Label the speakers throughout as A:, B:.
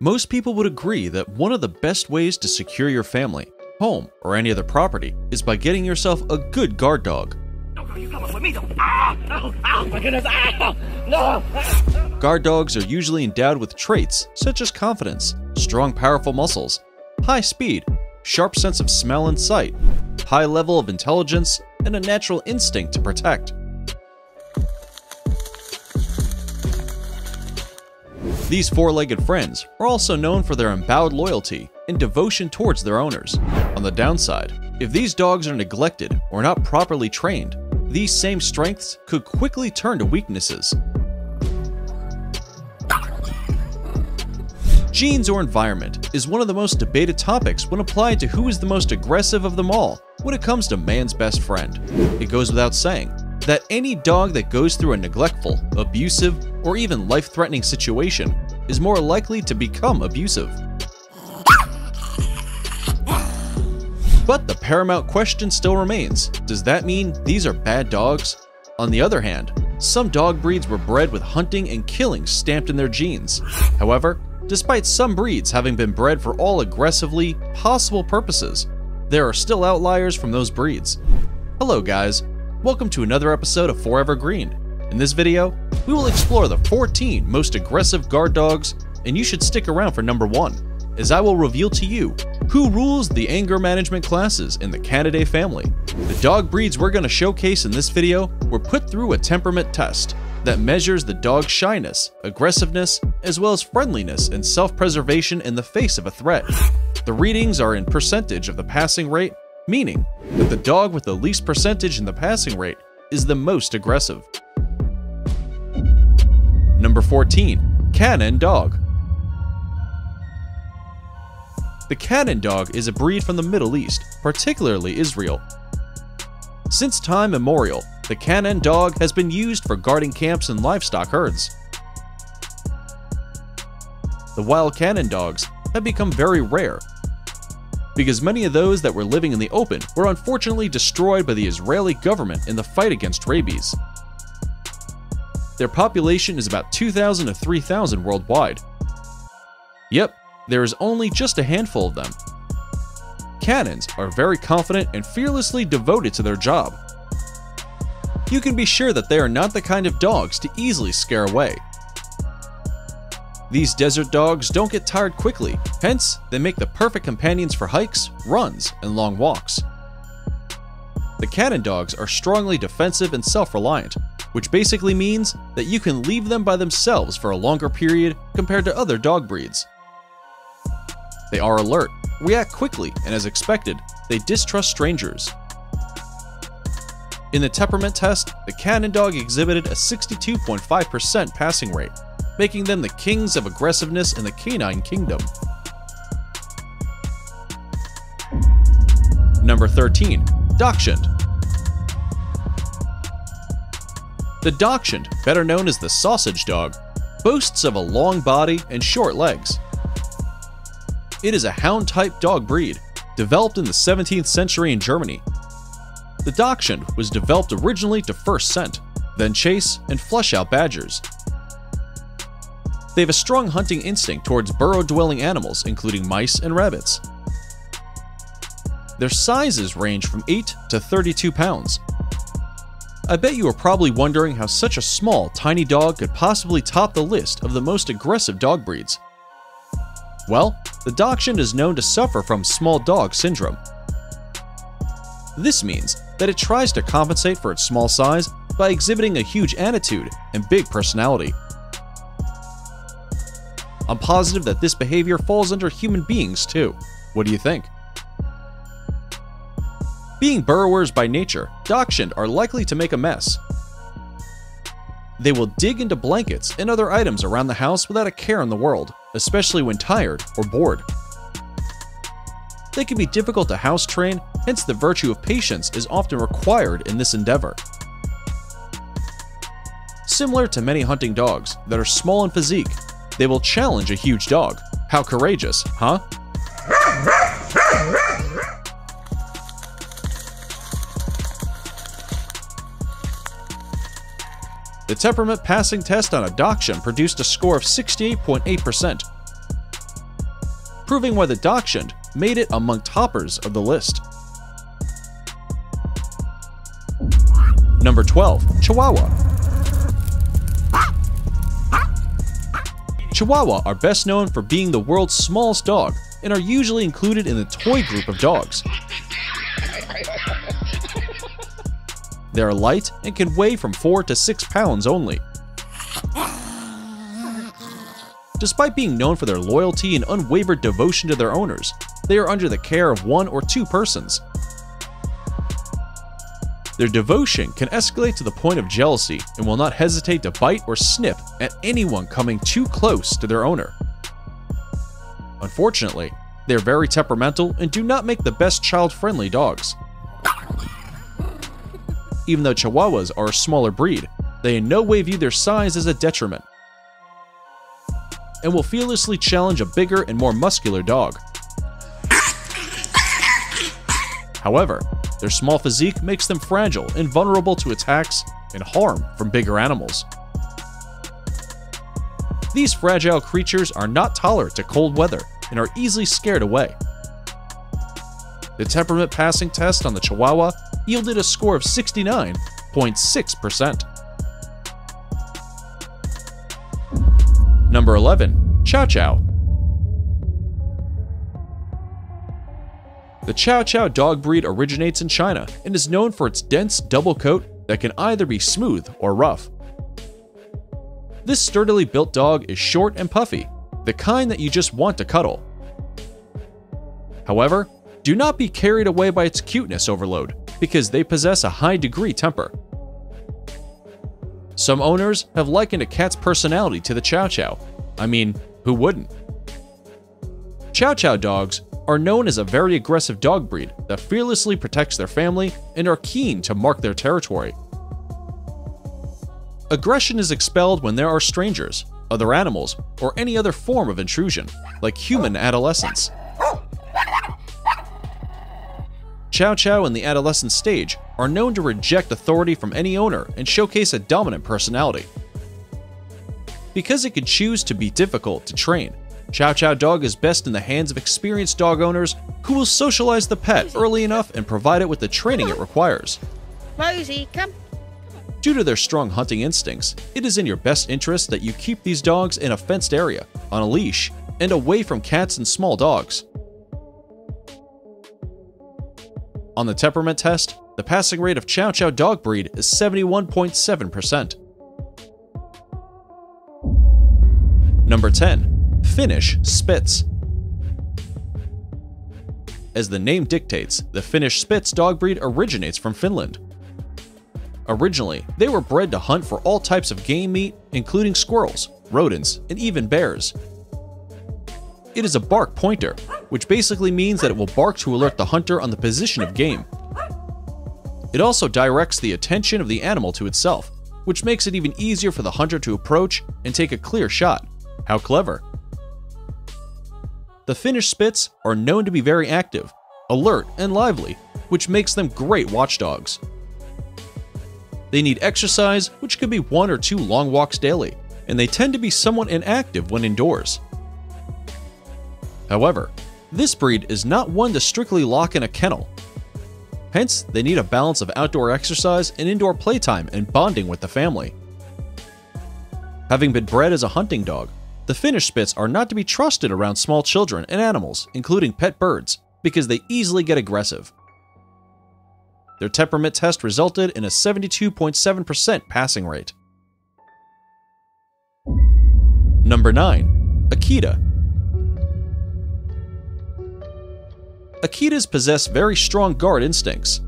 A: Most people would agree that one of the best ways to secure your family, home, or any other property is by getting yourself a good guard dog.
B: You coming for me though? Ah! Oh, oh, goodness! Ah! No!
A: Guard dogs are usually endowed with traits such as confidence, strong, powerful muscles, high speed, sharp sense of smell and sight, high level of intelligence, and a natural instinct to protect. These four-legged friends are also known for their unbowed loyalty and devotion towards their owners. On the downside, if these dogs are neglected or not properly trained, these same strengths could quickly turn to weaknesses. Genes or environment is one of the most debated topics when applied to who is the most aggressive of them all when it comes to man's best friend. It goes without saying that any dog that goes through a neglectful, abusive, or even life threatening situation is more likely to become abusive. But the paramount question still remains does that mean these are bad dogs? On the other hand, some dog breeds were bred with hunting and killing stamped in their genes. However, despite some breeds having been bred for all aggressively possible purposes, there are still outliers from those breeds. Hello, guys. Welcome to another episode of Forever Green. In this video, we will explore the 14 most aggressive guard dogs, and you should stick around for number 1, as I will reveal to you who rules the anger management classes in the Canidae family. The dog breeds we're going to showcase in this video were put through a temperament test that measures the dog's shyness, aggressiveness, as well as friendliness and self-preservation in the face of a threat. The readings are in percentage of the passing rate meaning that the dog with the least percentage in the passing rate is the most aggressive. Number 14. Canaan Dog The Canaan Dog is a breed from the Middle East, particularly Israel. Since time immemorial, the Canaan Dog has been used for guarding camps and livestock herds. The wild Canaan Dogs have become very rare because many of those that were living in the open were unfortunately destroyed by the Israeli government in the fight against rabies. Their population is about 2,000 to 3,000 worldwide. Yep, there is only just a handful of them. Canines are very confident and fearlessly devoted to their job. You can be sure that they are not the kind of dogs to easily scare away. These desert dogs don't get tired quickly, hence, they make the perfect companions for hikes, runs, and long walks. The Canaan dogs are strongly defensive and self-reliant, which basically means that you can leave them by themselves for a longer period compared to other dog breeds. They are alert, react quickly, and as expected, they distrust strangers. In the temperament test, the Canaan dog exhibited a 62.5% passing rate, making them the kings of aggressiveness in the canine kingdom. Number 13. Dachshund. The Dachshund, better known as the sausage dog, boasts of a long body and short legs. It is a hound-type dog breed, developed in the 17th century in Germany. The Dachshund was developed originally to first scent, then chase and flush out badgers. They have a strong hunting instinct towards burrow-dwelling animals, including mice and rabbits. Their sizes range from 8 to 32 pounds. I bet you are probably wondering how such a small, tiny dog could possibly top the list of the most aggressive dog breeds. Well, the Dachshund is known to suffer from small dog syndrome. This means that it tries to compensate for its small size by exhibiting a huge attitude and big personality. I'm positive that this behavior falls under human beings too. What do you think? Being burrowers by nature, Dachshund are likely to make a mess. They will dig into blankets and other items around the house without a care in the world, especially when tired or bored. They can be difficult to house train, hence the virtue of patience is often required in this endeavor. Similar to many hunting dogs that are small in physique, they will challenge a huge dog. How courageous, huh? The temperament passing test on a Dachshund produced a score of 68.8%. proving why the Dachshund made it among toppers of the list. Number 12. Chihuahua. Chihuahua are best known for being the world's smallest dog and are usually included in the toy group of dogs. They are light and can weigh from 4 to 6 pounds only. Despite being known for their loyalty and unwavered devotion to their owners, they are under the care of one or two persons. Their devotion can escalate to the point of jealousy and will not hesitate to bite or snip at anyone coming too close to their owner. Unfortunately, they are very temperamental and do not make the best child-friendly dogs. Even though Chihuahuas are a smaller breed, they in no way view their size as a detriment and will fearlessly challenge a bigger and more muscular dog. However, their small physique makes them fragile and vulnerable to attacks and harm from bigger animals. These fragile creatures are not tolerant to cold weather and are easily scared away. The temperament passing test on the Chihuahua yielded a score of 69.6%. Number 11. Chow Chow. The Chow Chow dog breed originates in China and is known for its dense double coat that can either be smooth or rough. This sturdily built dog is short and puffy, the kind that you just want to cuddle. However, do not be carried away by its cuteness overload, because they possess a high degree temper. Some owners have likened a cat's personality to the Chow Chow. I mean, who wouldn't? Chow Chow dogs are known as a very aggressive dog breed that fearlessly protects their family and are keen to mark their territory. Aggression is expelled when there are strangers, other animals, or any other form of intrusion, like human adolescents. Chow Chow in the adolescent stage are known to reject authority from any owner and showcase a dominant personality. Because it can choose to be difficult to train, Chow Chow Dog is best in the hands of experienced dog owners who will socialize the pet early enough and provide it with the training it requires.
C: Rosie, come.
A: Due to their strong hunting instincts, it is in your best interest that you keep these dogs in a fenced area, on a leash, and away from cats and small dogs. On the temperament test, the passing rate of Chow Chow dog breed is 71.7%. Number 10. Finnish Spitz. As the name dictates, the Finnish Spitz dog breed originates from Finland. Originally, they were bred to hunt for all types of game meat, including squirrels, rodents, and even bears. It is a bark pointer, which basically means that it will bark to alert the hunter on the position of game. It also directs the attention of the animal to itself, which makes it even easier for the hunter to approach and take a clear shot. How clever! The Finnish Spitz are known to be very active, alert, and lively, which makes them great watchdogs. They need exercise, which could be one or two long walks daily, and they tend to be somewhat inactive when indoors. However, this breed is not one to strictly lock in a kennel. Hence, they need a balance of outdoor exercise and indoor playtime and bonding with the family. Having been bred as a hunting dog, the Finnish Spitz are not to be trusted around small children and animals, including pet birds, because they easily get aggressive. Their temperament test resulted in a 72.7% passing rate. Number 9. Akita. Akitas possess very strong guard instincts.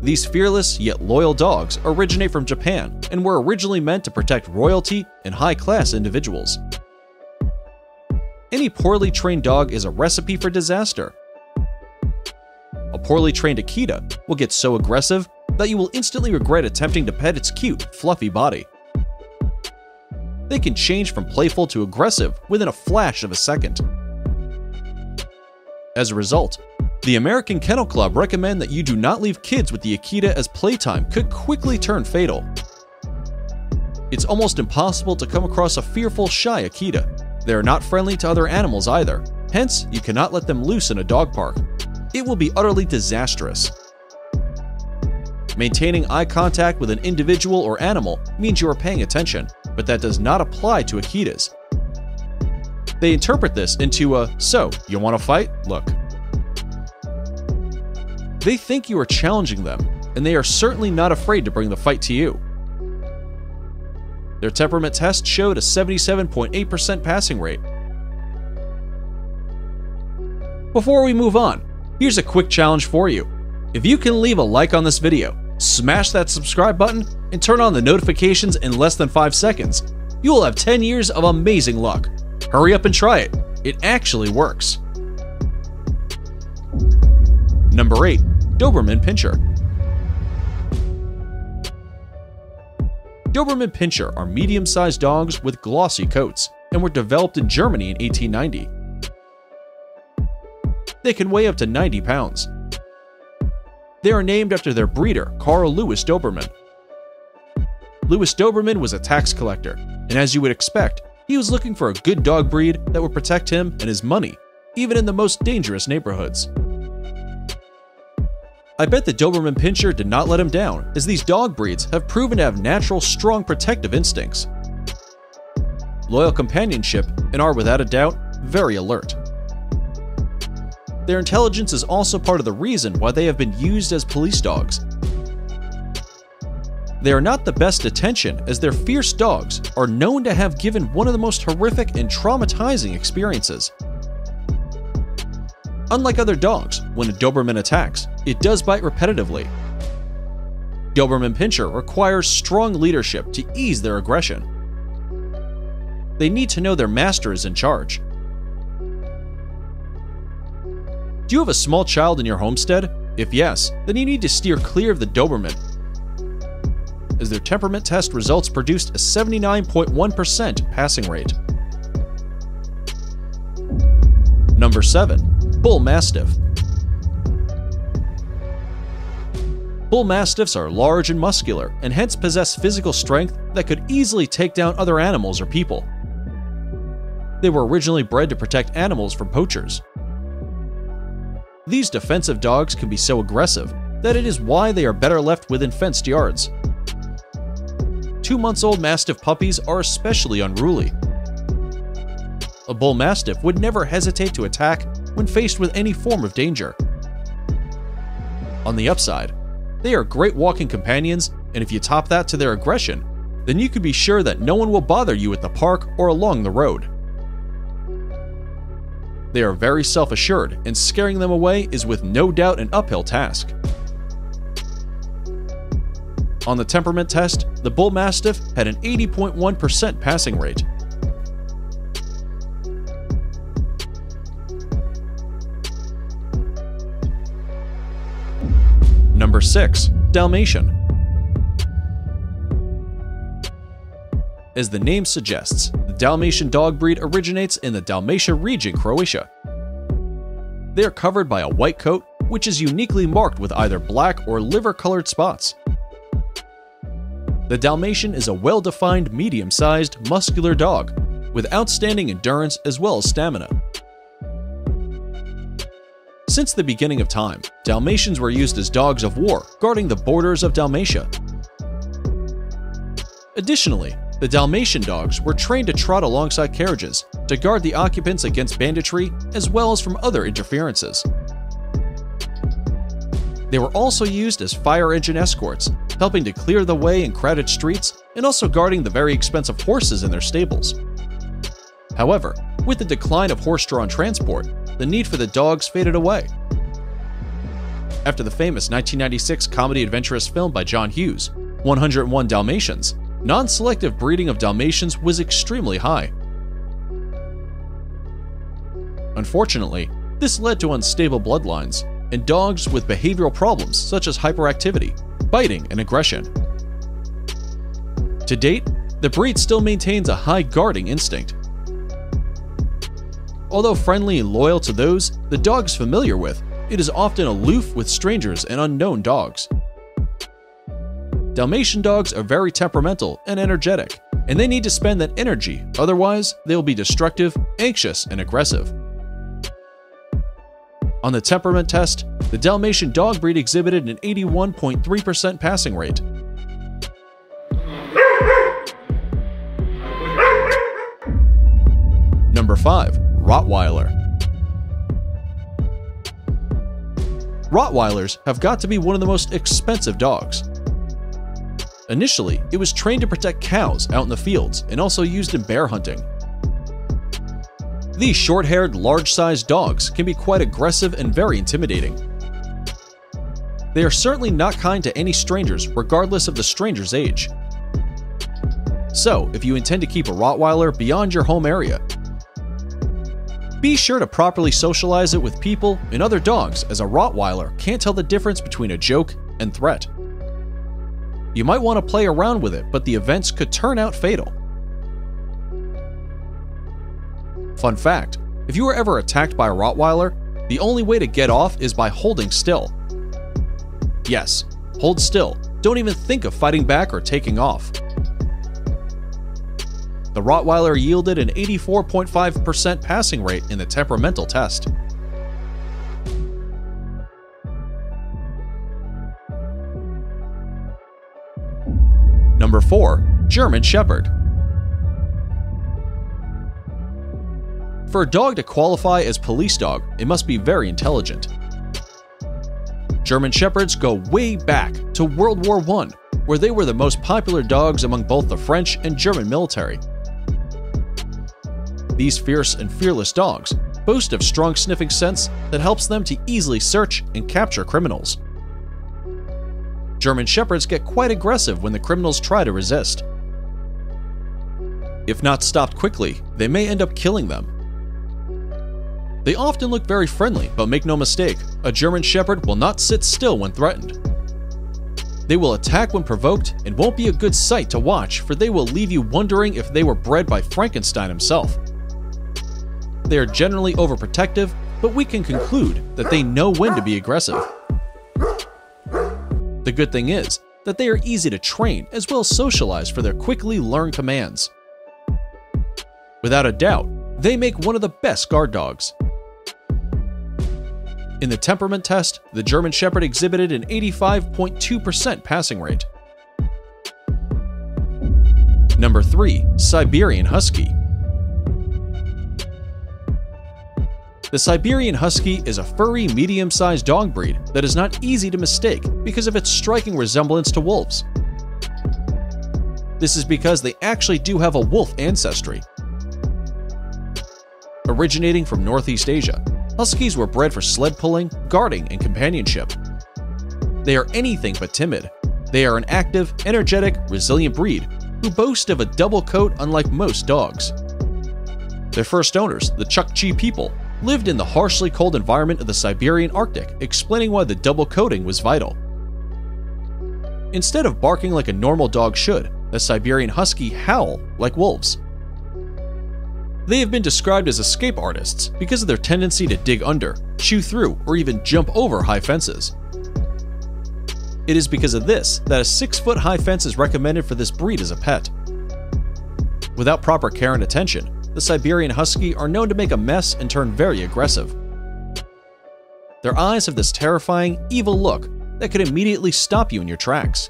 A: These fearless yet loyal dogs originate from Japan and were originally meant to protect royalty and high class individuals. Any poorly trained dog is a recipe for disaster. A poorly trained Akita will get so aggressive that you will instantly regret attempting to pet its cute, fluffy body. They can change from playful to aggressive within a flash of a second. As a result, the American Kennel Club recommend that you do not leave kids with the Akita as playtime could quickly turn fatal. It's almost impossible to come across a fearful, shy Akita. They are not friendly to other animals either, hence, you cannot let them loose in a dog park. It will be utterly disastrous. Maintaining eye contact with an individual or animal means you are paying attention, but that does not apply to Akitas. They interpret this into a, so, you want to fight? Look. They think you are challenging them, and they are certainly not afraid to bring the fight to you. Their temperament test showed a 77.8% passing rate. Before we move on, here's a quick challenge for you. If you can leave a like on this video, smash that subscribe button, and turn on the notifications in less than 5 seconds, you will have 10 years of amazing luck. Hurry up and try it. It actually works. Number 8. Doberman Pinscher Doberman Pinscher are medium-sized dogs with glossy coats and were developed in Germany in 1890. They can weigh up to 90 pounds. They are named after their breeder, Carl Louis Doberman. Louis Doberman was a tax collector, and as you would expect, he was looking for a good dog breed that would protect him and his money, even in the most dangerous neighborhoods. I bet the Doberman Pinscher did not let him down, as these dog breeds have proven to have natural, strong protective instincts, loyal companionship, and are without a doubt very alert. Their intelligence is also part of the reason why they have been used as police dogs. They are not the best attention as their fierce dogs are known to have given one of the most horrific and traumatizing experiences. Unlike other dogs, when a Doberman attacks, it does bite repetitively. Doberman Pinscher requires strong leadership to ease their aggression. They need to know their master is in charge. Do you have a small child in your homestead? If yes, then you need to steer clear of the Doberman, as their temperament test results produced a 79.1% passing rate. Number 7. Bull Mastiff. Bull Mastiffs are large and muscular, and hence possess physical strength that could easily take down other animals or people. They were originally bred to protect animals from poachers. These defensive dogs can be so aggressive that it is why they are better left within fenced yards. Two months old Mastiff puppies are especially unruly. A Bull Mastiff would never hesitate to attack when faced with any form of danger. On the upside, they are great walking companions, and if you top that to their aggression, then you can be sure that no one will bother you at the park or along the road. They are very self assured, and scaring them away is with no doubt an uphill task. On the temperament test, the Bull Mastiff had an 80.1% passing rate, Number 6. Dalmatian. As the name suggests, the Dalmatian dog breed originates in the Dalmatia region, Croatia. They are covered by a white coat, which is uniquely marked with either black or liver-colored spots. The Dalmatian is a well-defined, medium-sized, muscular dog, with outstanding endurance as well as stamina. Since the beginning of time, Dalmatians were used as dogs of war, guarding the borders of Dalmatia. Additionally, the Dalmatian dogs were trained to trot alongside carriages to guard the occupants against banditry as well as from other interferences. They were also used as fire engine escorts, helping to clear the way in crowded streets and also guarding the very expensive horses in their stables. However, with the decline of horse drawn transport, the need for the dogs faded away. After the famous 1996 comedy adventurous film by John Hughes, 101 Dalmatians, non selective breeding of Dalmatians was extremely high. Unfortunately, this led to unstable bloodlines and dogs with behavioral problems such as hyperactivity, biting, and aggression. To date, the breed still maintains a high guarding instinct, Although friendly and loyal to those the dog is familiar with, it is often aloof with strangers and unknown dogs. Dalmatian dogs are very temperamental and energetic, and they need to spend that energy, otherwise, they will be destructive, anxious, and aggressive. On the temperament test, the Dalmatian dog breed exhibited an 81.3% passing rate. Number 5. Rottweiler. Rottweilers have got to be one of the most expensive dogs. Initially, it was trained to protect cows out in the fields and also used in bear hunting. These short haired, large sized dogs can be quite aggressive and very intimidating. They are certainly not kind to any strangers, regardless of the stranger's age. So, if you intend to keep a Rottweiler beyond your home area, be sure to properly socialize it with people and other dogs, as a Rottweiler can't tell the difference between a joke and threat. You might want to play around with it, but the events could turn out fatal. Fun fact if you were ever attacked by a Rottweiler, the only way to get off is by holding still. Yes, hold still. Don't even think of fighting back or taking off. The Rottweiler yielded an 84.5% passing rate in the temperamental test. Number 4. German Shepherd. For a dog to qualify as police dog, it must be very intelligent. German Shepherds go way back to World War I, where they were the most popular dogs among both the French and German military. These fierce and fearless dogs boast of strong sniffing sense that helps them to easily search and capture criminals. German Shepherds get quite aggressive when the criminals try to resist. If not stopped quickly, they may end up killing them. They often look very friendly, but make no mistake, a German Shepherd will not sit still when threatened. They will attack when provoked and won't be a good sight to watch, for they will leave you wondering if they were bred by Frankenstein himself. They are generally overprotective, but we can conclude that they know when to be aggressive. The good thing is that they are easy to train as well as socialize for their quickly learned commands. Without a doubt, they make one of the best guard dogs. In the temperament test, the German Shepherd exhibited an 85.2% passing rate. Number 3. Siberian Husky The Siberian Husky is a furry, medium-sized dog breed that is not easy to mistake because of its striking resemblance to wolves. This is because they actually do have a wolf ancestry. Originating from Northeast Asia, Huskies were bred for sled pulling, guarding, and companionship. They are anything but timid. They are an active, energetic, resilient breed who boast of a double coat unlike most dogs. Their first owners, the Chukchi people, lived in the harshly cold environment of the Siberian Arctic, explaining why the double coating was vital. Instead of barking like a normal dog should, the Siberian Husky howl like wolves. They have been described as escape artists because of their tendency to dig under, chew through, or even jump over high fences. It is because of this that a 6 foot high fence is recommended for this breed as a pet. Without proper care and attention, the Siberian Husky are known to make a mess and turn very aggressive. Their eyes have this terrifying, evil look that could immediately stop you in your tracks.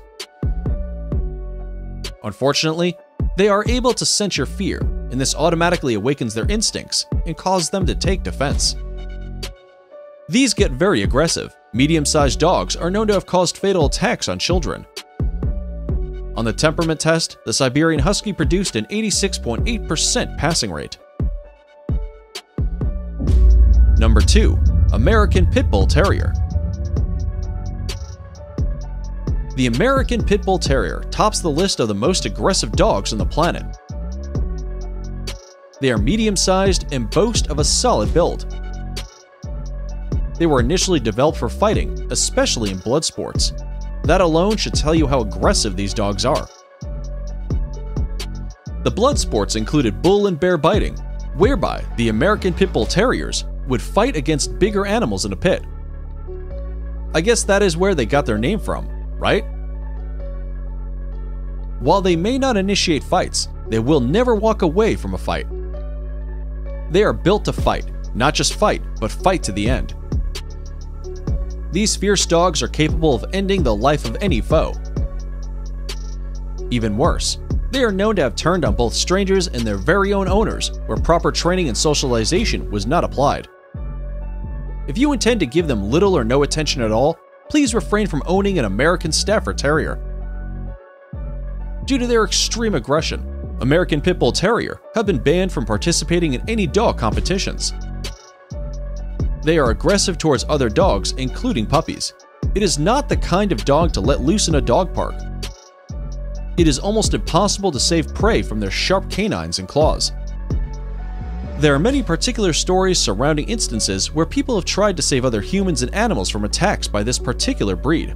A: Unfortunately, they are able to sense your fear and this automatically awakens their instincts and causes them to take defense. These get very aggressive. Medium sized dogs are known to have caused fatal attacks on children. On the temperament test, the Siberian Husky produced an 86.8% passing rate. Number 2. American Pit Bull Terrier. The American Pit Bull Terrier tops the list of the most aggressive dogs on the planet. They are medium sized and boast of a solid build. They were initially developed for fighting, especially in blood sports. That alone should tell you how aggressive these dogs are. The blood sports included bull and bear biting, whereby the American Pit Bull Terriers would fight against bigger animals in a pit. I guess that is where they got their name from, right? While they may not initiate fights, they will never walk away from a fight. They are built to fight, not just fight, but fight to the end. These fierce dogs are capable of ending the life of any foe. Even worse, they are known to have turned on both strangers and their very own owners where proper training and socialization was not applied. If you intend to give them little or no attention at all, please refrain from owning an American Stafford Terrier. Due to their extreme aggression, American Pit Bull Terrier have been banned from participating in any dog competitions. They are aggressive towards other dogs, including puppies. It is not the kind of dog to let loose in a dog park. It is almost impossible to save prey from their sharp canines and claws. There are many particular stories surrounding instances where people have tried to save other humans and animals from attacks by this particular breed.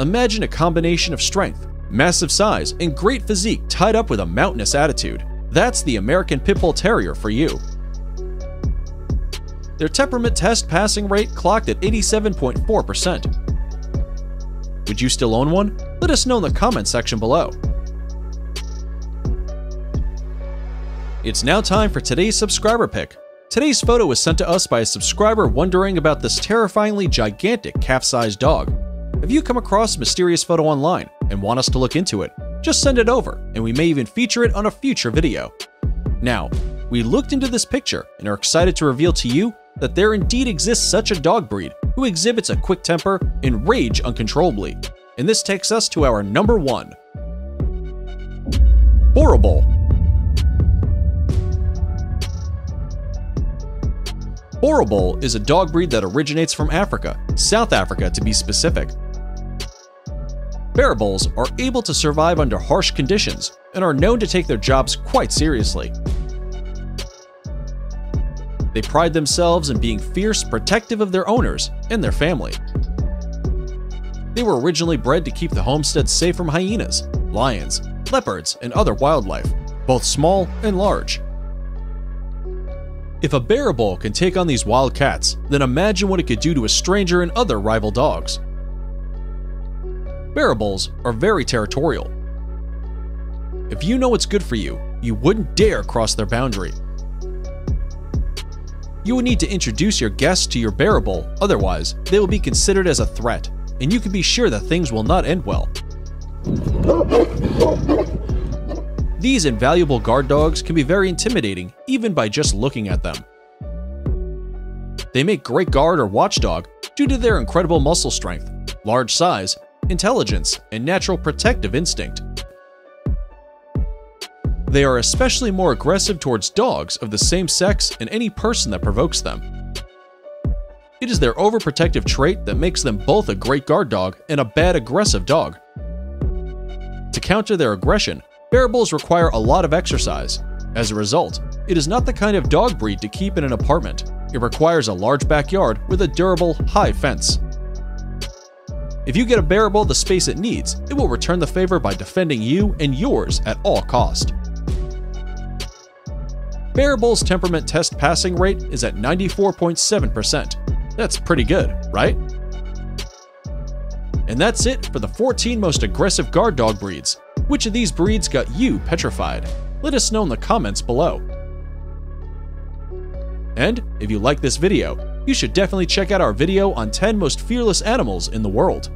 A: Imagine a combination of strength, massive size, and great physique tied up with a mountainous attitude. That's the American Pit Bull Terrier for you. Their temperament test passing rate clocked at 87.4%. Would you still own one? Let us know in the comments section below. It's now time for today's subscriber pick. Today's photo was sent to us by a subscriber wondering about this terrifyingly gigantic calf-sized dog. If you come across a mysterious photo online and want us to look into it, just send it over, and we may even feature it on a future video. Now, we looked into this picture and are excited to reveal to you that there indeed exists such a dog breed who exhibits a quick temper and rage uncontrollably. And this takes us to our number one. Boerboel. Boerboel is a dog breed that originates from Africa, South Africa to be specific. Boerboels are able to survive under harsh conditions and are known to take their jobs quite seriously. They pride themselves in being fierce, protective of their owners and their family. They were originally bred to keep the homestead safe from hyenas, lions, leopards, and other wildlife, both small and large. If a Boerboel can take on these wild cats, then imagine what it could do to a stranger and other rival dogs. Boerboels are very territorial. If you know what's good for you, you wouldn't dare cross their boundary you will need to introduce your guests to your Boerboel, otherwise, they will be considered as a threat, and you can be sure that things will not end well. These invaluable guard dogs can be very intimidating even by just looking at them. They make great guard or watchdog due to their incredible muscle strength, large size, intelligence, and natural protective instinct. They are especially more aggressive towards dogs of the same sex and any person that provokes them. It is their overprotective trait that makes them both a great guard dog and a bad aggressive dog. To counter their aggression, Boerboels require a lot of exercise. As a result, it is not the kind of dog breed to keep in an apartment. It requires a large backyard with a durable, high fence. If you get a Boerboel the space it needs, it will return the favor by defending you and yours at all cost. Boerboel's temperament test passing rate is at 94.7%. That's pretty good, right? And that's it for the 14 most aggressive guard dog breeds. Which of these breeds got you petrified? Let us know in the comments below. And if you like this video, you should definitely check out our video on 10 most fearless animals in the world.